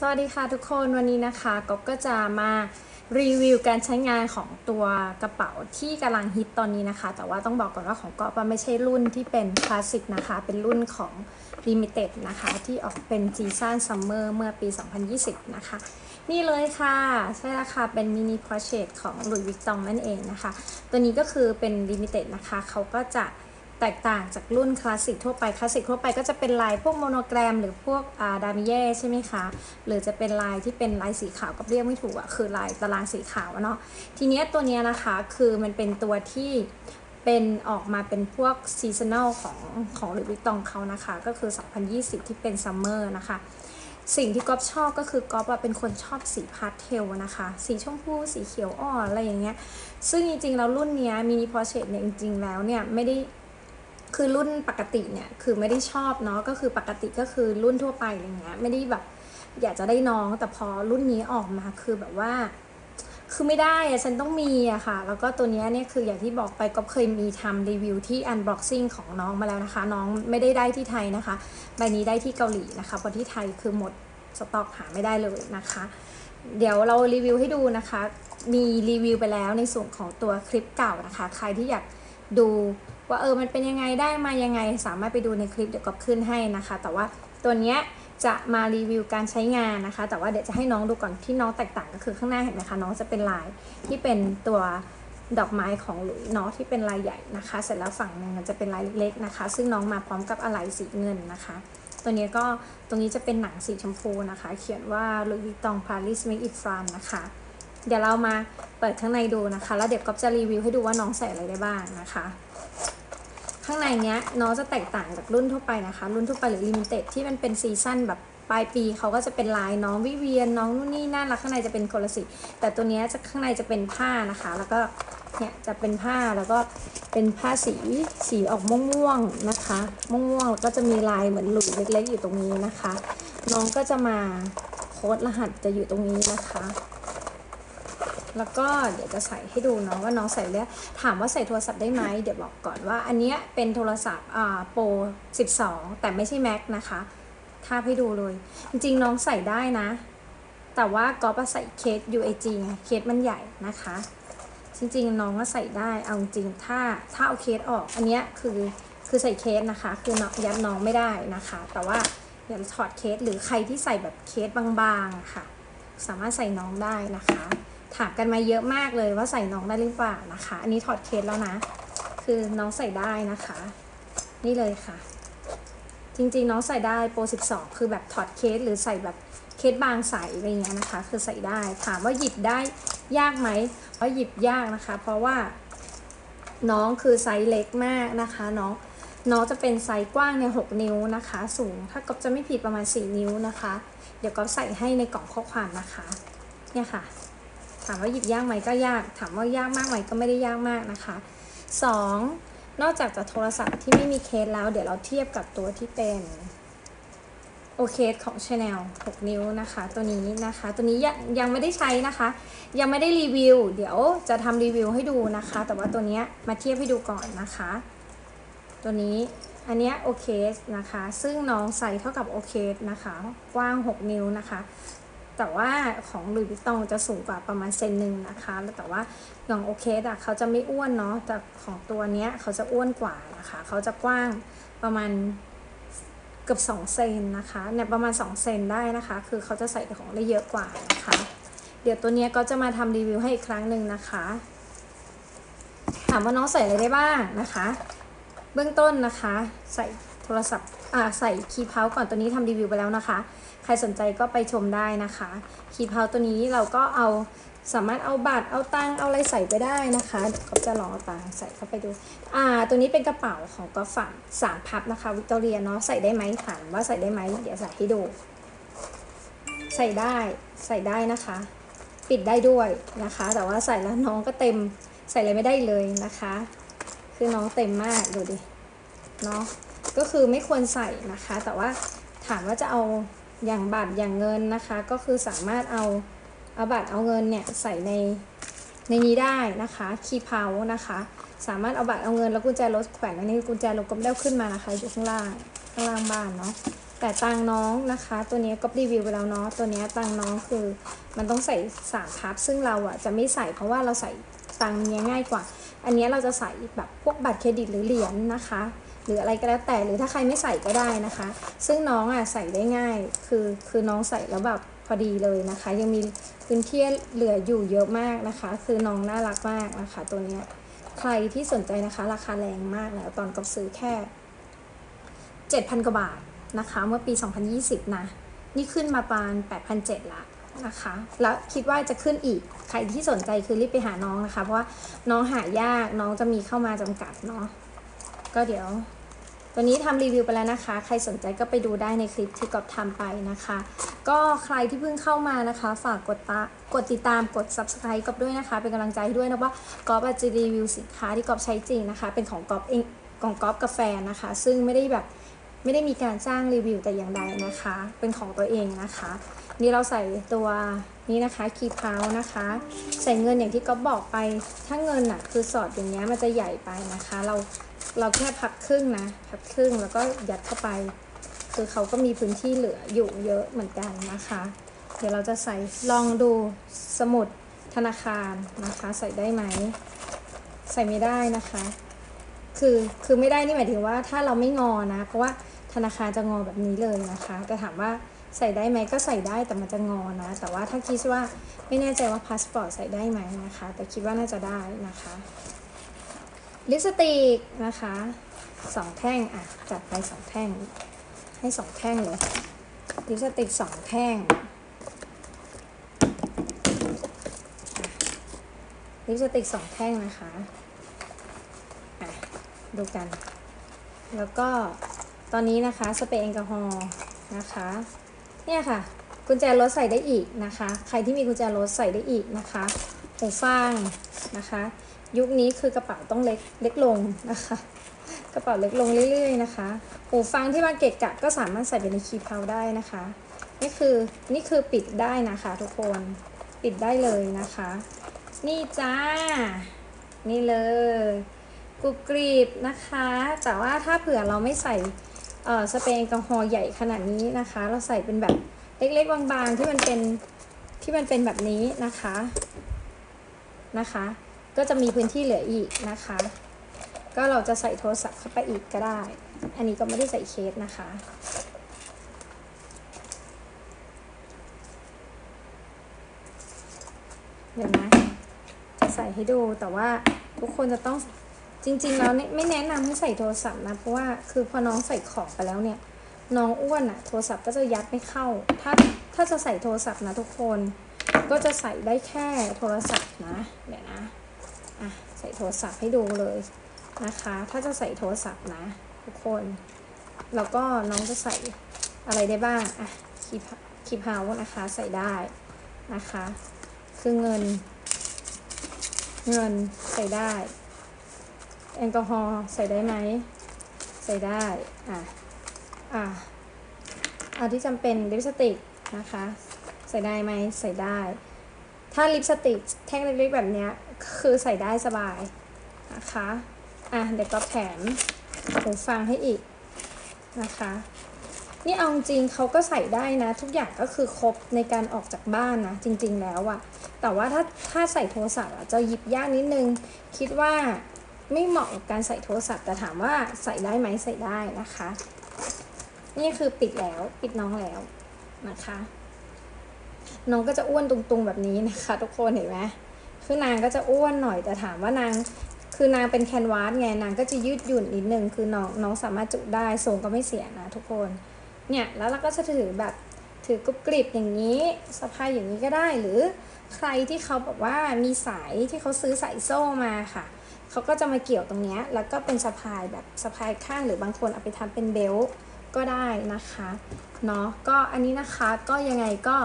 สวัสดีค่ะทุกคนวันนี้นะคะก๊อฟก็จะมารีวิวการใช้งานของตัวกระเป๋าที่กำลังฮิตตอนนี้นะคะ แต่ว่าต้องบอกก่อนว่าของก๊อฟอะไม่ใช่รุ่นที่เป็นคลาสสิกนะคะ เป็นรุ่นของ Limited นะคะ ที่ออกเป็น season summer เมื่อปี 2020 นะคะ นี่เลยค่ะ ใช่แล้วค่ะเป็น mini Pochette ของ Louis Vuitton นั่นเองนะคะ ตัวนี้ก็คือเป็น Limited นะคะเขาก็จะ แตกต่างจากรุ่นคลาสสิกทั่วไป คลาสสิกทั่วไปก็จะเป็นลายพวก Monogram หรือพวกDamier ใช่ไหมคะ หรือจะเป็นลายที่เป็นลายสีขาวก็เรียกไม่ถูกอะคือลายตารางสีขาวเนาะ ทีเนี้ยตัวเนี้ยนะคะคือมันเป็นตัวที่เป็นออกมาเป็นพวก seasonal ของของ Louis Vuitton เขานะคะ ก็คือ 2020 ที่เป็น summer นะคะสิ่งที่ก๊อฟชอบก็คือก๊อฟเป็นคนชอบสีพาสเทลนะคะ สีชมพูสีเขียวอ่อนอะไรอย่างเงี้ย ซึ่งจริงๆแล้วรุ่นเนี้ย mini Pochette เนี่ยจริงๆแล้วเนี่ยไม่ได้ คือรุ่นปกติเนี่ยคือไม่ได้ชอบเนาะก็คือปกติก็คือรุ่นทั่วไปอะไรเงี้ยไม่ได้แบบอยากจะได้น้องแต่พอรุ่นนี้ออกมาคือแบบว่า คือไม่ได้อะฉันต้องมีอะค่ะ แล้วก็ตัวนี้เนี่ยคืออย่างที่บอกไปก็เคยมีทำรีวิวที่ unboxing ของน้องมาแล้วนะคะ น้องไม่ได้ได้ที่ไทยนะคะใบนี้ได้ที่เกาหลีนะคะเพราะที่ไทยคือหมดสต็อกหาไม่ได้เลยนะคะ เดี๋ยวเรารีวิวให้ดูนะคะ มีรีวิวไปแล้วในส่วนของตัวคลิปเก่านะคะ ใครที่อยากดู ว่าเออมันเป็นยังไงได้มายังไง สามารถไปดูในคลิปเดี๋ยวก็ขึ้นให้นะคะ แต่ว่าตัวเนี้ยจะมารีวิวการใช้งานนะคะ แต่ว่าเดี๋ยวจะให้น้องดูก่อนที่น้องแตกต่างก็คือข้างหน้าเห็นไหมคะน้องจะเป็นลายที่เป็นตัวดอกไม้ของหลุยเนาะที่เป็นลายใหญ่นะคะ เสร็จแล้วฝั่งหนึ่งมันจะเป็นลายเล็กๆนะคะ ซึ่งน้องมาพร้อมกับอะไหล่สีเงินนะคะ ตัวนี้ก็ตรงนี้จะเป็นหนังสีชมพูนะคะ เขียนว่า Louis Vuitton Paris Make tron นะคะเดี๋ยวเรามาเปิดข้างในดูนะคะ แล้วเดี๋ยวก็จะรีวิวให้ดูว่าน้องใส่อะไรได้บ้างนะคะ ข้างในเนี้ยน้องจะแตกต่างจากรุ่นทั่วไปนะคะ รุ่นทั่วไปหรือ limited ที่มันเป็น season แบบปลายปีเขาก็จะเป็นลายน้องวิเวียนน้องนู่นนี่นั่นแล้วข้างในจะเป็นโคลสีแต่ตัวนี้จะข้างในจะเป็นผ้านะคะ แล้วก็เนี่ยจะเป็นผ้าแล้วก็เป็นผ้าสีสีออกม่วงๆนะคะม่วงๆแล้วก็จะมีลายเหมือนหลุยเล็กๆอยู่ตรงนี้นะคะ น้องก็จะมาโค้ดรหัสจะอยู่ตรงนี้นะคะ แล้วก็เดี๋ยวจะใส่ให้ดูเนาะว่าน้องใส่แล้วถามว่าใส่โทรศัพท์ได้ไหมเดี๋ยวบอกก่อนว่าอันนี้เป็นโทรศัพท์อ่าโปร12 แต่ไม่ใช่แม็กนะคะทาให้ดูเลย จริงๆน้องใส่ได้นะ แต่ว่าก็ปใส่เคส UAG ไงเคสมันใหญ่นะคะ จริงๆน้องก็ใส่ได้เอาจริงถ้าถ้าเอาเคสออกอันนี้คือคือใส่เคสนะคะ คือยัดน้องไม่ได้นะคะ แต่ว่าเดี๋ยวถอดเคสหรือใครที่ใส่แบบเคสบางๆค่ะ สามารถใส่น้องได้นะคะ ถามกันมาเยอะมากเลยว่าใส่น้องได้หรือเปล่านะคะ อันนี้ถอดเคสแล้วนะ คือน้องใส่ได้นะคะ นี่เลยค่ะ จริงๆน้องใส่ได้โปร 12 คือแบบถอดเคสหรือใส่แบบเคสบางใสอะไรเงี้ยนะคะ คือใส่ได้ถามว่าหยิบได้ยากไหมว่าหยิบยากนะคะ เพราะว่าน้องคือไซส์เล็กมากนะคะน้องน้องจะเป็นไซส์กว้างใน 6 นิ้วนะคะ สูงถ้าก๊อฟจำไม่ผิดประมาณ 4 นิ้วนะคะ เดี๋ยวก็ใส่ให้ในกล่องข้อความนะคะ เนี่ยค่ะ ถามว่าหยิบยากไหมก็ยาก ถามว่ายากมากไหมก็ไม่ได้ยากมากนะคะ 2. นอกจากจะโทรศัพท์ที่ไม่มีเคสแล้ว เดี๋ยวเราเทียบกับตัวที่เป็น O Case ของ Chanel 6 นิ้วนะคะ ตัวนี้นะคะ ตัวนี้ยังยังไม่ได้ใช้นะคะ ยังไม่ได้รีวิว เดี๋ยวจะทำรีวิวให้ดูนะคะ แต่ว่าตัวนี้มาเทียบให้ดูก่อนนะคะ ตัวนี้อันนี้โอเคสนะคะ ซึ่งน้องใส่เท่ากับโอเคสนะคะ กว้าง 6 นิ้วนะคะ แต่ว่าของลุยวิตตองจะสูงกว่าประมาณเซนหนึ่งนะคะ แต่ว่าอย่างโอเคอะเขาจะไม่อ้วนเนาะ แต่ของตัวเนี้ยเขาจะอ้วนกว่านะคะ เขาจะกว้างประมาณเกือบ2เซนนะคะเนี่ยประมาณ2เซนได้นะคะ คือเขาจะใส่ของได้เยอะกว่านะคะ เดี๋ยวตัวนี้ก็จะมาทำรีวิวให้อีกครั้งหนึ่งนะคะ ถามว่าน้องใส่อะไรได้บ้างนะคะ เบื้องต้นนะคะ ใส่โทรศัพท์ ใส่คีเพาก่อนตัวนี้ทำรีวิวไปแล้วนะคะ ใครสนใจก็ไปชมได้นะคะ คีเพาตัวนี้เราก็เอาสามารถเอาบัตรเอาตังเอาอะไรใส่ไปได้นะคะเดี๋ยวก็จะลองเอาตังใส่เข้าไปดู อ่า ตัวนี้เป็นกระเป๋าของก็ฝั่งสามพับนะคะวิกตอเรียเนาะใส่ได้ไหมถามว่าใส่ได้ไหมเดี๋ยวใส่ให้ดู ใส่ได้ใส่ได้นะคะ ปิดได้ด้วยนะคะ แต่ว่าใส่แล้วน้องก็เต็มใส่อะไรไม่ได้เลยนะคะ คือน้องเต็มมากดูดิเนาะ ก็คือไม่ควรใส่นะคะ แต่ว่าถามว่าจะเอาอย่างบัตรอย่างเงินนะคะ ก็คือสามารถเอาเอาบัตรเอาเงินเนี่ยใส่ในในนี้ได้นะคะคีย์เพานะคะ สามารถเอาบัตรเอาเงินแล้วกุญแจรถแขวนอันนี้กุญแจรถก็ได้ขึ้นมานะคะอยู่ข้างล่างข้างล่างบ้านเนาะแต่ตังน้องนะคะ ตัวนี้ก็รีวิวไปแล้วเนาะตัวนี้ตังน้องคือมันต้องใส่สามพับซึ่งเราอะจะไม่ใส่เพราะว่าเราใส่ตังเนี้ยง่ายกว่า อันนี้เราจะใส่แบบพวกบัตรเครดิตหรือเหรียญนะคะ หรืออะไรก็แล้วแต่หรือถ้าใครไม่ใส่ก็ได้นะคะ ซึ่งน้องอะใส่ได้ง่าย คือคือน้องใส่แล้วแบบพอดีเลยนะคะ ยังมีพื้นที่เหลืออยู่เยอะมากนะคะ คือน้องน่ารักมากนะคะ ตัวเนี้ยใครที่สนใจนะคะ ราคาแรงมากแล้วตอนกับซื้อแค่ 7,000 กว่าบาทนะคะ เมื่อปี 2020 นะ นี่ขึ้นมาประมาณ8,700ละนะคะ แล้วคิดว่าจะขึ้นอีก ใครที่สนใจคือรีบไปหาน้องนะคะ เพราะว่าน้องหายากน้องจะมีเข้ามาจำกัดเนาะก็เดี๋ยว ตัวนี้ทำรีวิวไปแล้วนะคะ ใครสนใจก็ไปดูได้ในคลิปที่กอบทำไปนะคะ ก็ใครที่เพิ่งเข้ามานะคะ ฝากกดตากดติดตามกด subscribe กอบด้วยนะคะ เป็นกำลังใจด้วยนะว่ากอบจะรีวิวสินค้าที่กอบใช้จริงนะคะ เป็นของกอบเองของกอบกาแฟนะคะ ซึ่งไม่ได้แบบไม่ได้มีการจ้างรีวิวแต่อย่างใดนะคะ เป็นของตัวเองนะคะ นี่เราใส่ตัว นี้นะคะคีพาวนะคะ ใส่เงินอย่างที่ก๊อฟบอกไป ถ้าเงินอะคือสอดอย่างเงี้ยมันจะใหญ่ไปนะคะ เราเราแค่พับครึ่งนะพับครึ่งแล้วก็ยัดเข้าไป คือเขาก็มีพื้นที่เหลืออยู่เยอะเหมือนกันนะคะ เดี๋ยวเราจะใส่ลองดูสมุดธนาคารนะคะ ใส่ได้ไหม ใส่ไม่ได้นะคะ คือคือไม่ได้นี่หมายถึงว่าถ้าเราไม่งอนะ เพราะว่าธนาคารจะงอแบบนี้เลยนะคะ แต่ถามว่า ใส่ได้ไหมก็ใส่ได้แต่มันจะงอนะ แต่ว่าถ้าคิดว่าไม่แน่ใจว่าพาสปอร์ตใส่ได้ไหมนะคะ แต่คิดว่าน่าจะได้นะคะลิปสติกนะคะสองแท่งอะจัดไปสองแท่ง ให้สองแท่งเลยลิปสติกสองแท่งลิปสติกสองแท่งนะคะอะดูกัน แล้วก็ตอนนี้นะคะสเปรย์แอลกอฮอล์นะคะ เนี่ยค่ะ กุญแจรถใส่ได้อีกนะคะ ใครที่มีกุญแจรถใส่ได้อีกนะคะหูฟังนะคะ ยุคนี้คือกระเป๋าต้องเล็กเล็กลงนะคะ กระเป๋าเล็กลงเรื่อยๆนะคะหูฟังที่มาเกะกะก็สามารถใส่ไปในคีเพาได้นะคะ นี่คือนี่คือปิดได้นะคะทุกคนปิดได้เลยนะคะ นี่จ้า นี่เลยกรุบกรีบนะคะ แต่ว่าถ้าเผื่อเราไม่ใส่ สเปรย์แอลกอฮอล์ใหญ่ขนาดนี้นะคะ เราใส่เป็นแบบเล็กๆบางๆที่มันเป็นที่มันเป็นแบบนี้นะคะนะคะ ก็จะมีพื้นที่เหลืออีกนะคะ ก็เราจะใส่โทรศัพท์เข้าไปอีกก็ได้ อันนี้ก็ไม่ได้ใส่เคสนะคะเดี๋ยวนะจะใส่ให้ดูแต่ว่าทุกคนจะต้อง จริงๆแล้วไม่แนะนำให้ใส่โทรศัพท์นะ เพราะว่าคือพอน้องใส่ของไปแล้วเนี่ย น้องอ้วนอะโทรศัพท์ก็จะยัดไม่เข้า ถ้าถ้าจะใส่โทรศัพท์นะทุกคน ก็จะใส่ได้แค่โทรศัพท์นะ เดี๋ยวนะอะใส่โทรศัพท์ให้ดูเลยนะคะ ถ้าจะใส่โทรศัพท์นะ ทุกคน แล้วก็น้องจะใส่อะไรได้บ้างอะคีพคีพาวนะคะใส่ได้นะคะ คือเงิน เงินใส่ได้ แอลกอฮอล์ใส่ได้ไหม ใส่ได้ อะ อะอันที่จำเป็นลิปสติกนะคะ ใส่ได้ไหม ใส่ได้ ถ้าลิปสติกแท่งเล็กๆแบบเนี้ยคือใส่ได้สบายนะคะ อะ เดี๋ยวก็แถมหูฟังให้อีกนะคะ นี่เอาจริงเขาก็ใส่ได้นะ ทุกอย่างก็คือครบในการออกจากบ้านนะ จริง ๆ แล้วอะแต่ว่าถ้าถ้าใส่โทรศัพท์อะจะหยิบยากนิดนึง คิดว่า ไม่เหมาะกับการใส่โทรศัพท์ แต่ถามว่าใส่ได้ไหมใส่ได้นะคะ นี่คือปิดแล้วปิดน้องแล้วนะคะ น้องก็จะอ้วนตุงๆแบบนี้นะคะ ทุกคนเห็นไหมคือนางก็จะอ้วนหน่อยแต่ถามว่านางคือนางเป็นแคนวาสไงนางก็จะยืดหยุ่นนิดนึงคือน้องน้องสามารถจุได้ทรงก็ไม่เสียนะทุกคนเนี่ยแล้วเราก็จะถือแบบถือกรุบกริบอย่างนี้สะพายอย่างนี้ก็ได้หรือใครที่เขาแบบว่ามีสายที่เขาซื้อสายโซ่มาค่ะ เขาก็จะมาเกี่ยวตรงนี้แล้วก็เป็นสะพายแบบสะพายข้างหรือบางคนเอาไปทำเป็นเบลก็ได้นะคะเนาะก็อันนี้นะคะก็ยังไงก็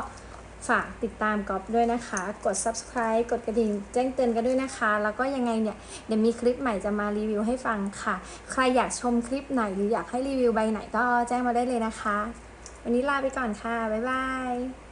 ฝากติดตามกอบด้วยนะคะ กด subscribe กดกระดิ่งแจ้งเตือนกันด้วยนะคะ แล้วก็ยังไงเนี่ยเดี๋ยวมีคลิปใหม่จะมารีวิวให้ฟังค่ะ ใครอยากชมคลิปไหนหรืออยากให้รีวิวใบไหนก็แจ้งมาได้เลยนะคะ วันนี้ลาไปก่อนค่ะ บ๊ายบาย